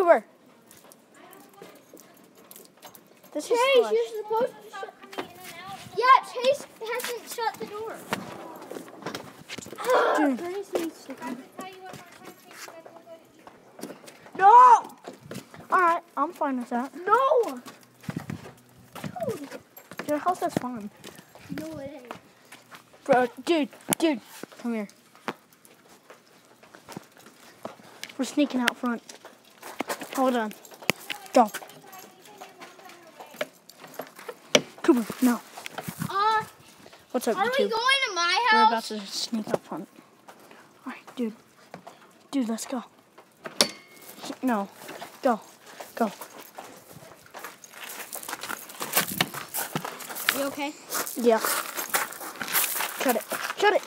Cooper. This Chase, is slush. you're supposed to shut. Yeah, Chase hasn't shut the door. Hmm. Dude. Bernice needs to come. No. All right, I'm fine with that. No! Your house is fun. No, it ain't. Bro, dude, dude, come here. We're sneaking out front. Hold on. Go. Cooper, no. Uh, What's up, are we going to my house? We're about to sneak out front. All right, dude. Dude, let's go. No. Go. Go. You okay? Yeah. Shut it. Shut it.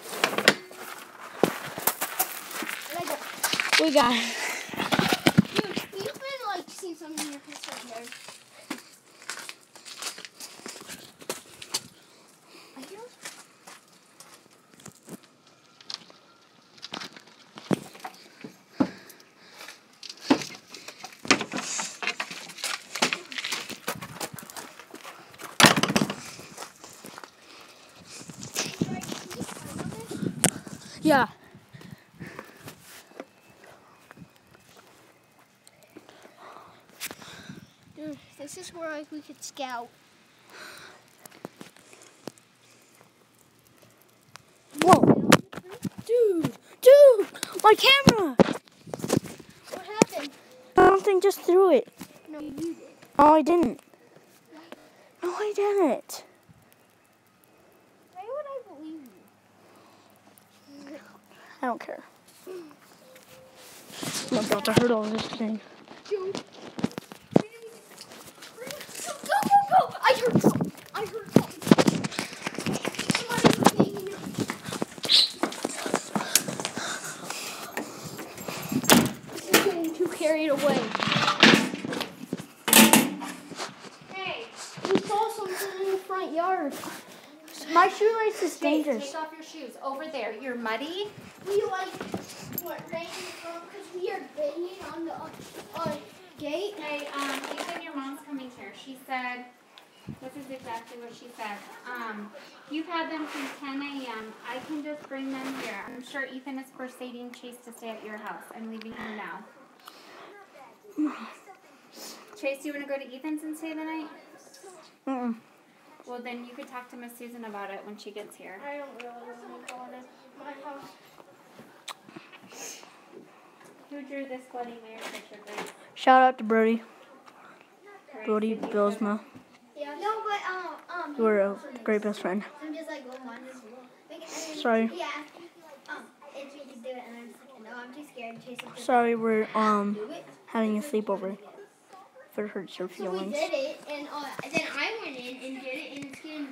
We got it. Something in your. Yeah. Mm, this is where like we could scout. Whoa. Dude. Dude. My camera. What happened? I just threw it. No, you did. Oh, I didn't. No, I didn't. Why would I believe you? I don't care. I'm about to hurt all this thing. Dude. Go, go, go! I heard something. I heard something. Somebody's making it. This is getting too carried away. Hey, we saw something in the front yard. My shoelace is Jake, dangerous. take off your shoes. Over there. You're muddy. We like what rain because we are banging on the uh, gate. Hey, um, Ethan, your mom's coming here. She said, this is exactly what she said. Um, you've had them from 10 a.m. I can just bring them here. I'm sure Ethan is persuading Chase to stay at your house. I'm leaving him now. Chase, do you want to go to Ethan's and stay the night? Mm-mm. Well, then you could talk to Miss Susan about it when she gets here. I don't really want to go in my house. Who drew this Bloody Mary picture, Grace? Shout out to Brody. Grace, Brody did you put- Bilsma. Yeah. No, but um um. We're a great best friend. I'm just like, oh, mine is. Like, Sorry. He asked, um, if we could do it, and I'm just like, no, I'm too scared. Chase Sorry, we're um having a sleepover. If it hurts your So we feelings. did it, and uh, then I went in and did it, and it's getting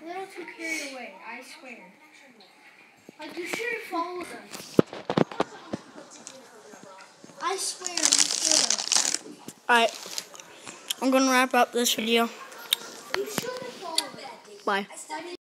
a little too carried away. I swear. Like you should have followed us. I swear, you should have. Alright. I'm gonna wrap up this video. You should have followed us. Bye.